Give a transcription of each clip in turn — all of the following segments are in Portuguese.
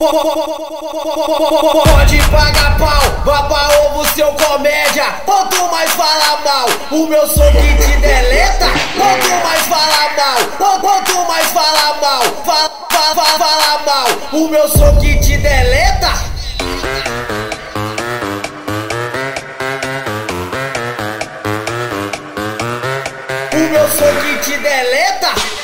Pode pagar pau, baba ovo seu comédia. Quanto mais fala mal, o meu som que te deleta. Quanto mais fala mal, quanto mais fala mal Fala, fala, fala mal, o meu som que te deleta. O meu som que te deleta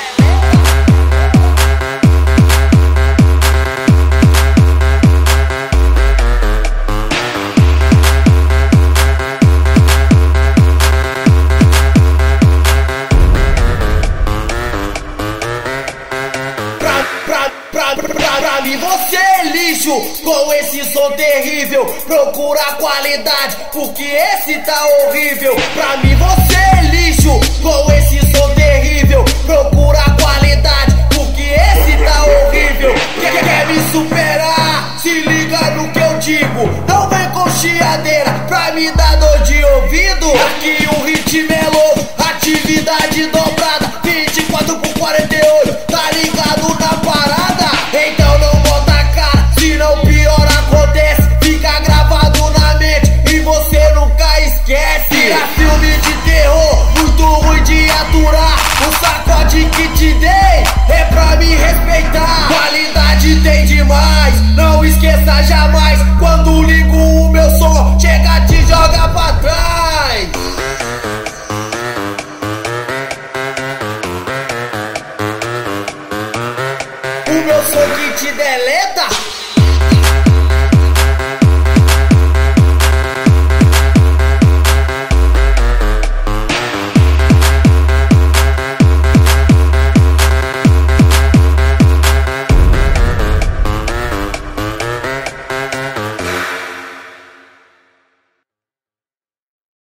Mim você é lixo com esse som terrível Procura qualidade porque esse tá horrível. Pra mim você é lixo com esse som terrível Procura qualidade porque esse tá horrível. Quer, quer me superar? Se liga no que eu digo Não vem com chiadeira pra me dar dor de ouvido. Aqui o ritmo é louco, atividade dobrada 24 por 48, me respeitar. Qualidade tem demais, não esqueça jamais. Quando ligo o meu som, chega, te joga pra trás. O meu som que te deleta.